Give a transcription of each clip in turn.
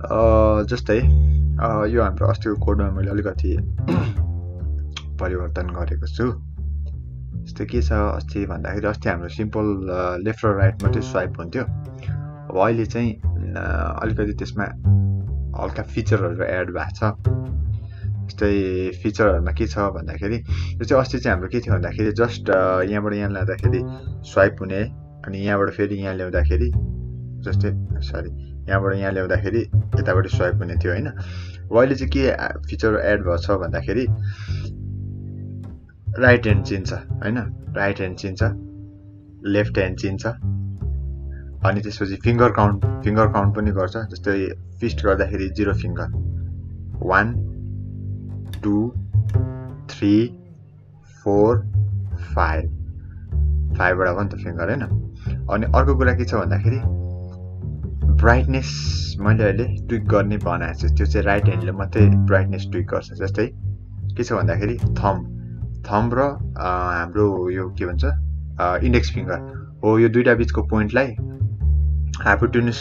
जस्तै यो हाम्रो अस्तिको कोडमा मैले अलिकति परिवर्तन गरेको छु। जस्तै के छ अस्ति भन्दाखेरि अस्ति हाम्रो सिम्पल लेफ्ट र राइट मात्रै स्वाइप हुन्थ्यो। अब अहिले चाहिँ अलिकति त्यसमा हल्का फिचरहरू एड भएको छ। जस्तै फिचरहरूमा के छ भन्दाखेरि यो चाहिँ अस्ति चाहिँ हाम्रो के थियो भन्दाखेरि जस्ट यहाँबाट यहाँ लाँदाखेरि स्वाइप हुने अनि यहाँबाट फेरि यहाँ ल्याउँदाखेरि जस्तै सरी। यहाँबाट यहाँ ल्याउँदाखेरि यताबाट स्वाइप हुने थियो होइन? अहिले चाहिँ के फिचर एड भएको छ भन्दाखेरि राइट ह्यान्ड चिन्छ होइन? राइट ह्यान्ड चिन्छ लेफ्ट ह्यान्ड चिन्छ अनि त्यसपछि फिङ्गर काउन्ट फिङ्गर काउन्ट पनि गर्छ जस्तै फिस्ट गर्दाखेरि zero finger one two three four five फाइभबाट भयो नि त फिङ्गर होइन? अनि अर्को कुरा के छ भन्दाखेरि ब्राइटनेस मैले अहिले ट्विक गर्ने बनाएको छु। त्यो चाहिँ राइट ह्यान्डले मात्रै ब्राइटनेस ट्विक गर्छ जस्तै के छ भन्दाखेरि थम थम र हाम्रो यो के भन्छ इन्डेक्स फिङ्गर हो यो दुइटा बिचको पोइन्टलाई हाइपोटेनिस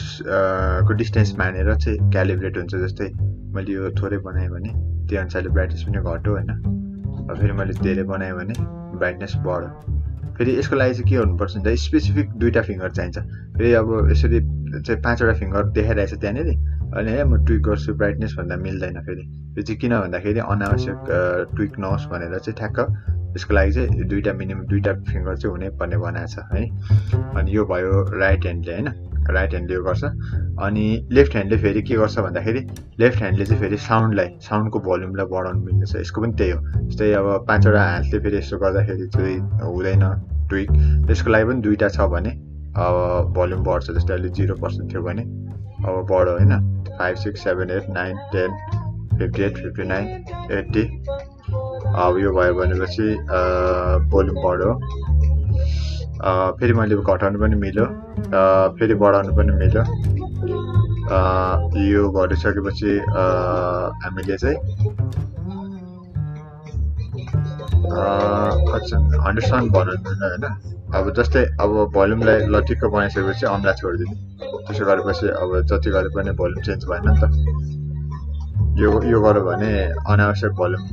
को डिस्टेन्स मानेर चाहिँ क्यालिब्रेट हुन्छ जस्तै मैले यो थोरै बनाएँ भने त्यो अनुसारले ब्राइटनेस पनि घट्यो होइन? फेरि मैले धेरै बनाएँ भने ब्राइटनेस बढ्यो। फेरि यसको लागि चाहिँ के हुनुपर्छ भने स्पेसिफिक दुईवटा फिङ्गर चाहिन्छ। फेरि अब यसरी चाहिँ पाँचवटा फिङ्गर देखाइरहेछ त्यहाँनिर। अनि है म ट्विक गर्छु ब्राइटनेस भन्दा मिल्दैन फेरि। त्यो चाहिँ किन भन्दाखेरि अनावश्यक ट्विक नहोस् भनेर चाहिँ ठ्याक्क यसको लागि चाहिँ दुईवटा मिनिमम दुईवटा फिङ्गर चाहिँ हुनै पर्ने बनाएको छ है। अनि यो भयो राइट ह्यान्डले होइन? राइट ह्यान्डले यो गर्छ। अनि लेफ्ट ह्यान्डले फेरि के गर्छ भन्दाखेरि लेफ्ट ह्यान्डले चाहिँ फेरि साउन्डलाई साउन्डको भोल्युमलाई बढाउनु मिल्दछ यसको पनि त्यही हो। जस्तै अब पाँचवटा हातले फेरि यसो गर्दाखेरि चाहिँ हुँदैन ट्विक त्यसको लागि पनि दुइटा छ भने अब भोल्युम बढ्छ जस्तै अहिले जिरो पर्सेन्ट थियो भने अब बढ्यो होइन। Five six seven eight nine ten fifty eight fifty nine eighty. अब यो भयो भनेपछि भोल्युम बढ्यो। फेरि मैले घटाउनु पनि मिल्यो। फेरि बढाउनु पनि मिल्यो। यो गरिसकेपछि हामीले चाहिँ हन्ड्रेडसम्म बनाउनु होइन? अब जस्तै अब भोल्युमलाई लटिक्क बनाइसकेपछि अम्ला छोडिदिने त्यसो गरेपछि अब जति गरे पनि भोल्युम चेन्ज भएन नि त। यो यो गऱ्यो भने अनावश्यक भोल्युम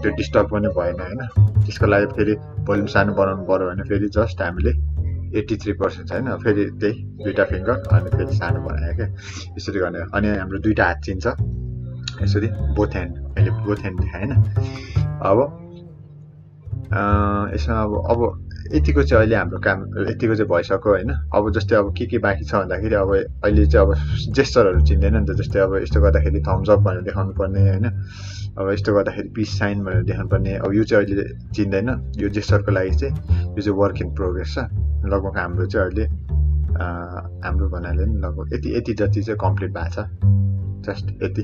त्यो डिस्टर्ब पनि भएन होइन? त्यसको लागि फेरि भोल्युम सानो बनाउनु पऱ्यो भने फेरि जस्ट हामीले एट्टी थ्री पर्सेन्ट होइन? फेरि त्यही दुइटा फिङ्गर अनि फेरि सानो बनायो क्या? यसरी गर्ने अनि हाम्रो दुइटा हात चिन्छ। यसरी बोथ ह्यान्ड अहिले बोथ ह्यान्ड देखाएँ होइन? अब यसमा अब अब यतिको चाहिँ अहिले हाम्रो काम यतिको चाहिँ भइसक्यो होइन अब जस्तै अब के के बाँकी छ भन्दाखेरि अब अहिले चाहिँ अब जेस्टरहरू चिन्दैन नि त जस्तै अब यस्तो गर्दाखेरि थम्सअप भनेर देखाउनु पर्ने होइन अब यस्तो गर्दाखेरि पिस साइन भनेर देखाउनु पर्ने अब यो चाहिँ अहिले चिन्दैन यो जेस्टरको लागि चाहिँ यो चाहिँ वर्क इन प्रोग्रेस छ लगभग हाम्रो चाहिँ अहिले हाम्रो भन्नाले नि लगभग यति यति जति चाहिँ कम्प्लिट भएको छ जस्ट यति